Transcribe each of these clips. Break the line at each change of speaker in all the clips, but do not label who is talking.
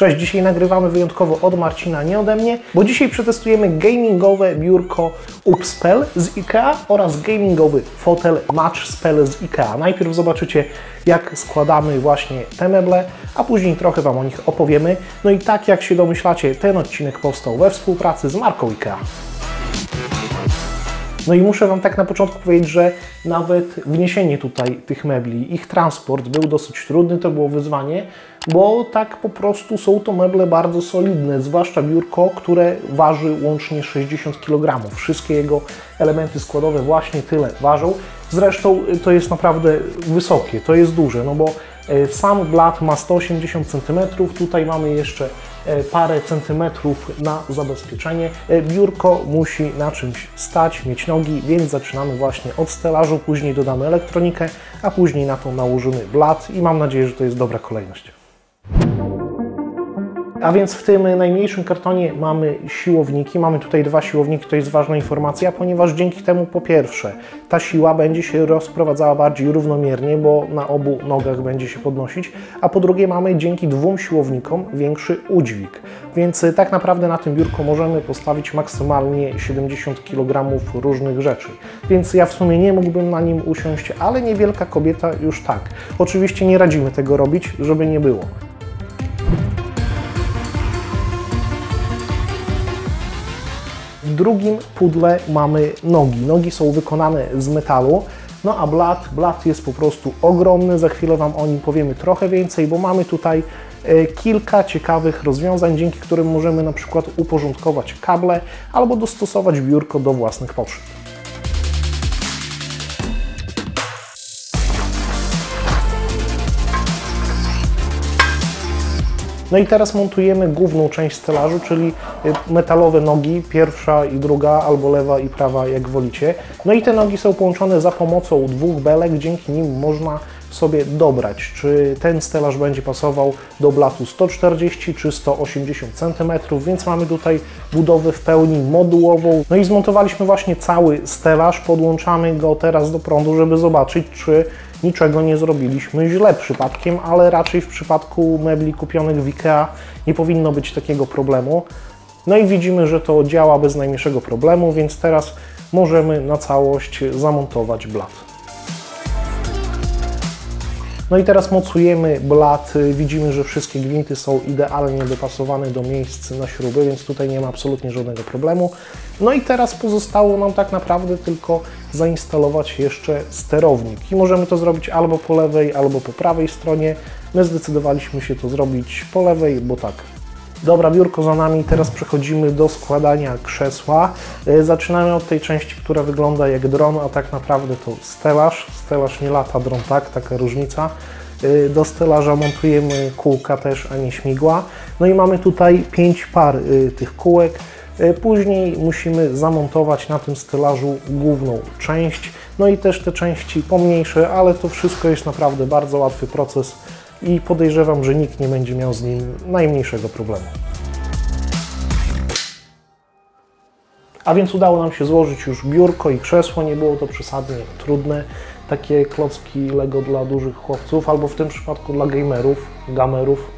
Cześć, dzisiaj nagrywamy wyjątkowo od Marcina, nie ode mnie, bo dzisiaj przetestujemy gamingowe biurko Upspel z IKEA oraz gamingowy fotel Match Spell z IKEA. Najpierw zobaczycie, jak składamy właśnie te meble, a później trochę Wam o nich opowiemy. No i tak jak się domyślacie, ten odcinek powstał we współpracy z marką IKEA. No i muszę Wam tak na początku powiedzieć, że nawet wniesienie tutaj tych mebli, ich transport był dosyć trudny, to było wyzwanie, bo tak po prostu są to meble bardzo solidne, zwłaszcza biurko, które waży łącznie 60 kg. Wszystkie jego elementy składowe właśnie tyle ważą. Zresztą to jest naprawdę wysokie, to jest duże, no bo e, sam blat ma 180 cm, tutaj mamy jeszcze parę centymetrów na zabezpieczenie. E, biurko musi na czymś stać, mieć nogi, więc zaczynamy właśnie od stelażu, później dodamy elektronikę, a później na to nałożymy blat i mam nadzieję, że to jest dobra kolejność. A więc w tym najmniejszym kartonie mamy siłowniki. Mamy tutaj dwa siłowniki, to jest ważna informacja, ponieważ dzięki temu po pierwsze ta siła będzie się rozprowadzała bardziej równomiernie, bo na obu nogach będzie się podnosić, a po drugie mamy dzięki dwóm siłownikom większy udźwig. Więc tak naprawdę na tym biurku możemy postawić maksymalnie 70 kg różnych rzeczy. Więc ja w sumie nie mógłbym na nim usiąść, ale niewielka kobieta już tak. Oczywiście nie radzimy tego robić, żeby nie było. Drugim pudle mamy nogi. Nogi są wykonane z metalu, no a blat, blat jest po prostu ogromny. Za chwilę Wam o nim powiemy trochę więcej, bo mamy tutaj e, kilka ciekawych rozwiązań, dzięki którym możemy na przykład uporządkować kable albo dostosować biurko do własnych potrzeb. No i teraz montujemy główną część stelażu, czyli y, metalowe nogi, pierwsza i druga, albo lewa i prawa, jak wolicie. No i te nogi są połączone za pomocą dwóch belek, dzięki nim można sobie dobrać, czy ten stelaż będzie pasował do blatu 140 czy 180 cm, więc mamy tutaj budowę w pełni modułową. No i zmontowaliśmy właśnie cały stelaż, podłączamy go teraz do prądu, żeby zobaczyć, czy niczego nie zrobiliśmy źle przypadkiem, ale raczej w przypadku mebli kupionych w IKEA nie powinno być takiego problemu. No i widzimy, że to działa bez najmniejszego problemu, więc teraz możemy na całość zamontować blat. No i teraz mocujemy blat. Widzimy, że wszystkie gwinty są idealnie dopasowane do miejsc na śruby, więc tutaj nie ma absolutnie żadnego problemu. No i teraz pozostało nam tak naprawdę tylko zainstalować jeszcze sterownik. I możemy to zrobić albo po lewej, albo po prawej stronie. My zdecydowaliśmy się to zrobić po lewej, bo tak Dobra, biurko za nami, teraz przechodzimy do składania krzesła. E, zaczynamy od tej części, która wygląda jak dron, a tak naprawdę to stelaż. Stelaż nie lata, dron tak, taka różnica. E, do stelaża montujemy kółka też, a nie śmigła. No i mamy tutaj pięć par e, tych kółek. Później musimy zamontować na tym stelażu główną część, no i też te części pomniejsze, ale to wszystko jest naprawdę bardzo łatwy proces i podejrzewam, że nikt nie będzie miał z nim najmniejszego problemu. A więc udało nam się złożyć już biurko i krzesło, nie było to przesadnie trudne. Takie klocki Lego dla dużych chłopców, albo w tym przypadku dla gamerów, gamerów,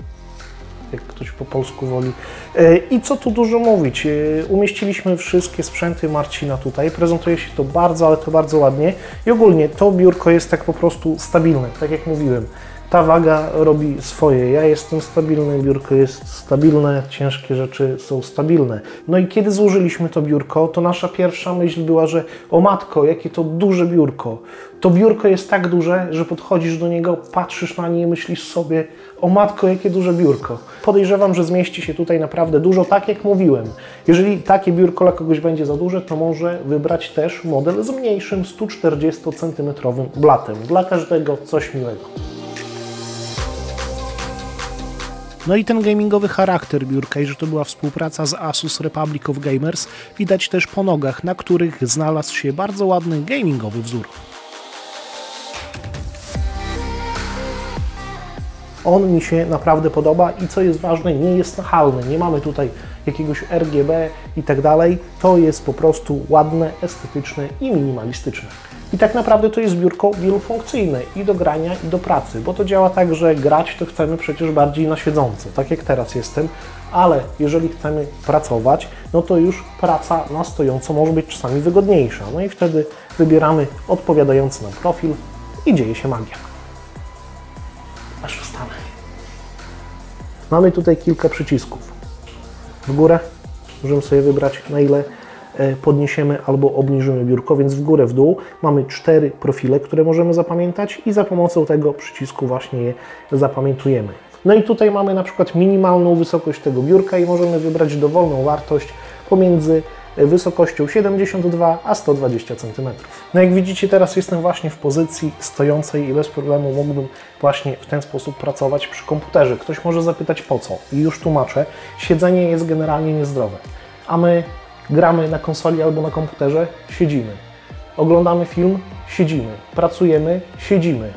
jak ktoś po polsku woli. E, I co tu dużo mówić, e, umieściliśmy wszystkie sprzęty Marcina tutaj, prezentuje się to bardzo, ale to bardzo ładnie. I ogólnie to biurko jest tak po prostu stabilne, tak jak mówiłem ta waga robi swoje. Ja jestem stabilny, biurko jest stabilne, ciężkie rzeczy są stabilne. No i kiedy złożyliśmy to biurko, to nasza pierwsza myśl była, że o matko, jakie to duże biurko. To biurko jest tak duże, że podchodzisz do niego, patrzysz na nie i myślisz sobie, o matko, jakie duże biurko. Podejrzewam, że zmieści się tutaj naprawdę dużo, tak jak mówiłem. Jeżeli takie biurko dla kogoś będzie za duże, to może wybrać też model z mniejszym 140 cm blatem. Dla każdego coś miłego. No i ten gamingowy charakter biurka że to była współpraca z Asus Republic of Gamers widać też po nogach, na których znalazł się bardzo ładny gamingowy wzór. On mi się naprawdę podoba i co jest ważne, nie jest nachalny. Nie mamy tutaj jakiegoś RGB i tak dalej. To jest po prostu ładne, estetyczne i minimalistyczne. I tak naprawdę to jest biurko wielofunkcyjne i do grania, i do pracy, bo to działa tak, że grać to chcemy przecież bardziej na siedząco, tak jak teraz jestem, ale jeżeli chcemy pracować, no to już praca na stojąco może być czasami wygodniejsza. No i wtedy wybieramy odpowiadający nam profil i dzieje się magia. Aż wstanę. Mamy tutaj kilka przycisków. W górę możemy sobie wybrać na ile podniesiemy albo obniżymy biurko, więc w górę, w dół mamy cztery profile, które możemy zapamiętać i za pomocą tego przycisku właśnie je zapamiętujemy. No i tutaj mamy na przykład minimalną wysokość tego biurka i możemy wybrać dowolną wartość pomiędzy wysokością 72 a 120 cm. No jak widzicie teraz jestem właśnie w pozycji stojącej i bez problemu mógłbym właśnie w ten sposób pracować przy komputerze. Ktoś może zapytać po co i już tłumaczę. Siedzenie jest generalnie niezdrowe, a my gramy na konsoli albo na komputerze, siedzimy. Oglądamy film, siedzimy. Pracujemy, siedzimy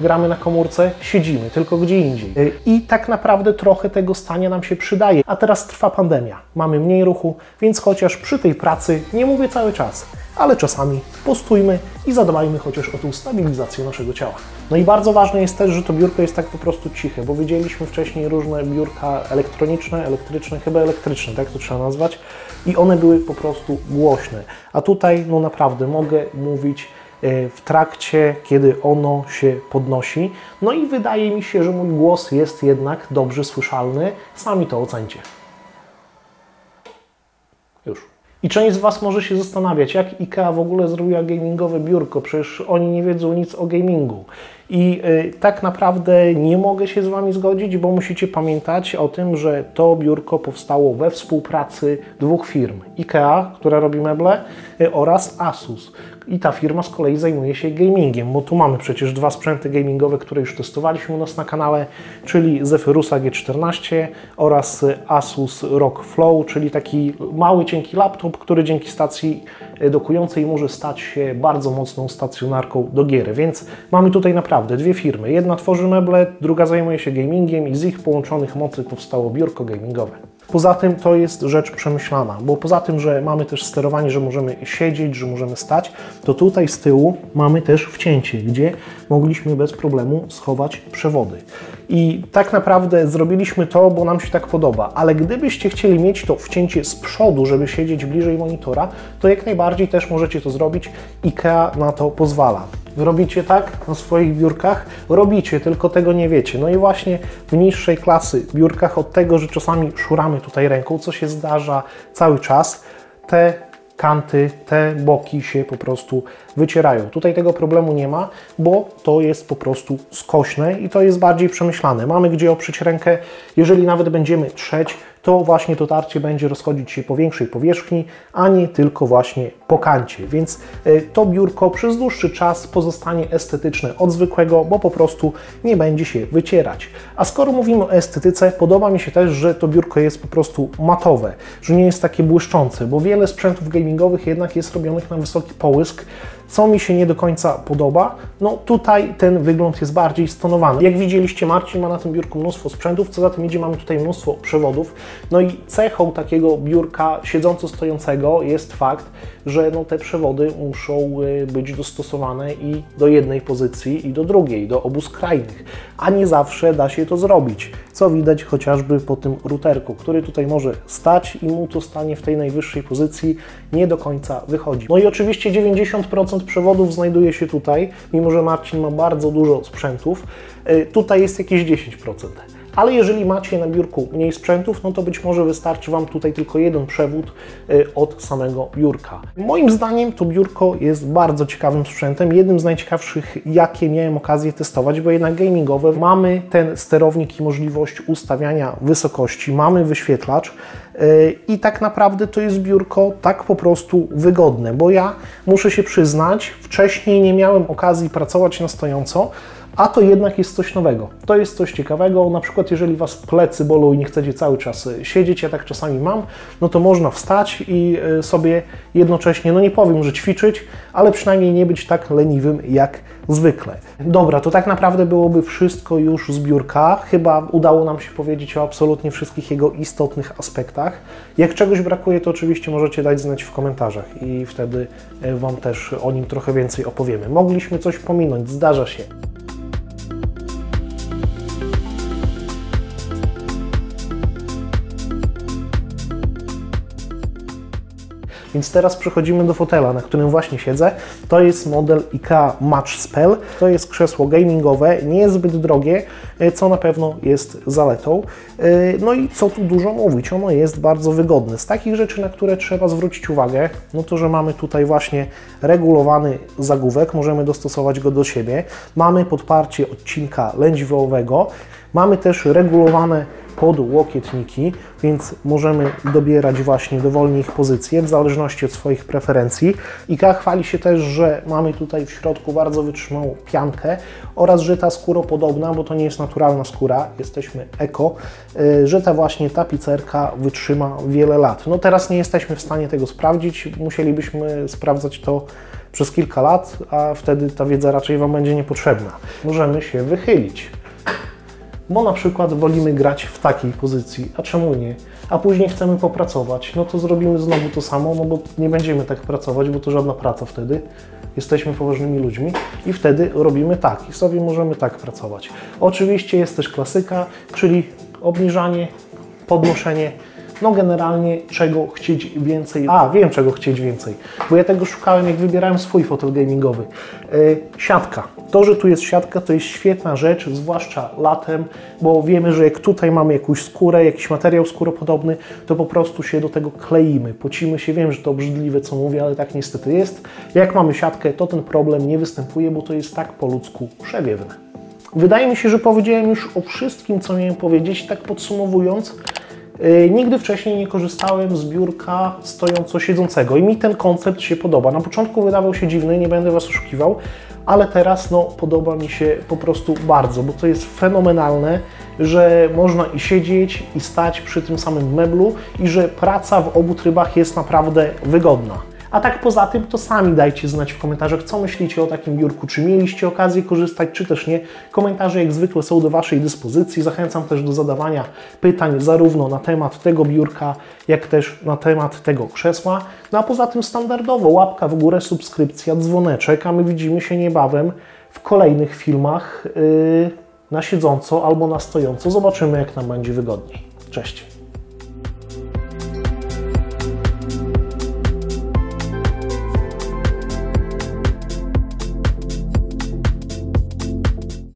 gramy na komórce, siedzimy, tylko gdzie indziej. Y, I tak naprawdę trochę tego stania nam się przydaje. A teraz trwa pandemia, mamy mniej ruchu, więc chociaż przy tej pracy, nie mówię cały czas, ale czasami postójmy i zadbajmy chociaż o tą stabilizację naszego ciała. No i bardzo ważne jest też, że to biurko jest tak po prostu ciche, bo widzieliśmy wcześniej różne biurka elektroniczne, elektryczne, chyba elektryczne, tak to trzeba nazwać, i one były po prostu głośne. A tutaj, no naprawdę, mogę mówić E, w trakcie, kiedy ono się podnosi. No i wydaje mi się, że mój głos jest jednak dobrze słyszalny. Sami to ocencie. Już. I część z Was może się zastanawiać, jak IKEA w ogóle zrobiła gamingowe biurko, przecież oni nie wiedzą nic o gamingu. I y, tak naprawdę nie mogę się z Wami zgodzić, bo musicie pamiętać o tym, że to biurko powstało we współpracy dwóch firm: IKEA, która robi meble, y, oraz Asus, i ta firma z kolei zajmuje się gamingiem, bo tu mamy przecież dwa sprzęty gamingowe, które już testowaliśmy u nas na kanale, czyli Zephyrusa G14 oraz Asus ROG Flow, czyli taki mały, cienki laptop, który dzięki stacji dokującej może stać się bardzo mocną stacjonarką do gier. Więc mamy tutaj naprawdę dwie firmy. Jedna tworzy meble, druga zajmuje się gamingiem i z ich połączonych mocy powstało biurko gamingowe. Poza tym to jest rzecz przemyślana, bo poza tym, że mamy też sterowanie, że możemy siedzieć, że możemy stać, to tutaj z tyłu mamy też wcięcie, gdzie mogliśmy bez problemu schować przewody. I tak naprawdę zrobiliśmy to, bo nam się tak podoba, ale gdybyście chcieli mieć to wcięcie z przodu, żeby siedzieć bliżej monitora, to jak najbardziej też możecie to zrobić. IKEA na to pozwala. Robicie tak na swoich biurkach? Robicie, tylko tego nie wiecie. No i właśnie w niższej klasy biurkach od tego, że czasami szuramy tutaj ręką, co się zdarza cały czas, te kanty, te boki się po prostu wycierają. Tutaj tego problemu nie ma, bo to jest po prostu skośne i to jest bardziej przemyślane. Mamy gdzie oprzeć rękę, jeżeli nawet będziemy trzeć, to właśnie to tarcie będzie rozchodzić się po większej powierzchni, a nie tylko właśnie po kancie. Więc e, to biurko przez dłuższy czas pozostanie estetyczne od zwykłego, bo po prostu nie będzie się wycierać. A skoro mówimy o estetyce, podoba mi się też, że to biurko jest po prostu matowe, że nie jest takie błyszczące, bo wiele sprzętów gamingowych jednak jest robionych na wysoki połysk, co mi się nie do końca podoba, no tutaj ten wygląd jest bardziej stonowany. Jak widzieliście, Marcin ma na tym biurku mnóstwo sprzętów, co za tym idzie, mamy tutaj mnóstwo przewodów. No i cechą takiego biurka siedząco-stojącego jest fakt, że no te przewody muszą y, być dostosowane i do jednej pozycji, i do drugiej, do obu skrajnych, a nie zawsze da się to zrobić, co widać chociażby po tym routerku, który tutaj może stać i mu to stanie w tej najwyższej pozycji nie do końca wychodzi. No i oczywiście 90% przewodów znajduje się tutaj, mimo że Marcin ma bardzo dużo sprzętów, y, tutaj jest jakieś 10% ale jeżeli macie na biurku mniej sprzętów, no to być może wystarczy Wam tutaj tylko jeden przewód y, od samego biurka. Moim zdaniem to biurko jest bardzo ciekawym sprzętem, jednym z najciekawszych, jakie miałem okazję testować, bo jednak gamingowe. Mamy ten sterownik i możliwość ustawiania wysokości, mamy wyświetlacz, y, i tak naprawdę to jest biurko tak po prostu wygodne, bo ja muszę się przyznać, wcześniej nie miałem okazji pracować na stojąco, a to jednak jest coś nowego. To jest coś ciekawego, na przykład jeżeli Was plecy bolą i nie chcecie cały czas siedzieć, ja tak czasami mam, no to można wstać i sobie jednocześnie, no nie powiem, że ćwiczyć, ale przynajmniej nie być tak leniwym jak zwykle. Dobra, to tak naprawdę byłoby wszystko już z biurka. Chyba udało nam się powiedzieć o absolutnie wszystkich jego istotnych aspektach. Jak czegoś brakuje, to oczywiście możecie dać znać w komentarzach i wtedy Wam też o nim trochę więcej opowiemy. Mogliśmy coś pominąć, zdarza się. Więc teraz przechodzimy do fotela, na którym właśnie siedzę. To jest model IKEA Match Spell. To jest krzesło gamingowe, nie drogie, e, co na pewno jest zaletą. E, no i co tu dużo mówić, ono jest bardzo wygodne. Z takich rzeczy, na które trzeba zwrócić uwagę, no to, że mamy tutaj właśnie regulowany zagłówek, możemy dostosować go do siebie. Mamy podparcie odcinka lędźwiowego, mamy też regulowane pod łokietniki, więc możemy dobierać właśnie dowolnie ich pozycję w zależności od swoich preferencji. IKEA chwali się też, że mamy tutaj w środku bardzo wytrzymałą piankę oraz że ta skóropodobna, bo to nie jest naturalna skóra, jesteśmy eko, y, że ta właśnie tapicerka wytrzyma wiele lat. No teraz nie jesteśmy w stanie tego sprawdzić, musielibyśmy sprawdzać to przez kilka lat, a wtedy ta wiedza raczej Wam będzie niepotrzebna. Możemy się wychylić bo na przykład wolimy grać w takiej pozycji, a czemu nie? A później chcemy popracować, no to zrobimy znowu to samo, no bo nie będziemy tak pracować, bo to żadna praca wtedy. Jesteśmy poważnymi ludźmi i wtedy robimy tak i sobie możemy tak pracować. Oczywiście jest też klasyka, czyli obniżanie, podnoszenie, no generalnie czego chcieć więcej. A, wiem czego chcieć więcej, bo ja tego szukałem jak wybierałem swój fotel gamingowy. Yy, siatka. To, że tu jest siatka, to jest świetna rzecz, zwłaszcza latem, bo wiemy, że jak tutaj mamy jakąś skórę, jakiś materiał skóropodobny, to po prostu się do tego kleimy, pocimy się. Wiem, że to obrzydliwe, co mówię, ale tak niestety jest. Jak mamy siatkę, to ten problem nie występuje, bo to jest tak po ludzku przewiewne. Wydaje mi się, że powiedziałem już o wszystkim, co miałem powiedzieć. Tak podsumowując, nigdy wcześniej nie korzystałem z biurka stojąco-siedzącego i mi ten koncept się podoba. Na początku wydawał się dziwny, nie będę Was oszukiwał, ale teraz no, podoba mi się po prostu bardzo, bo to jest fenomenalne, że można i siedzieć, i stać przy tym samym meblu i że praca w obu trybach jest naprawdę wygodna. A tak poza tym, to sami dajcie znać w komentarzach, co myślicie o takim biurku, czy mieliście okazję korzystać, czy też nie. Komentarze jak zwykle są do Waszej dyspozycji. Zachęcam też do zadawania pytań zarówno na temat tego biurka, jak też na temat tego krzesła. No a poza tym standardowo łapka w górę, subskrypcja, dzwoneczek, a my widzimy się niebawem w kolejnych filmach yy, na siedząco albo na stojąco. Zobaczymy, jak nam będzie wygodniej. Cześć!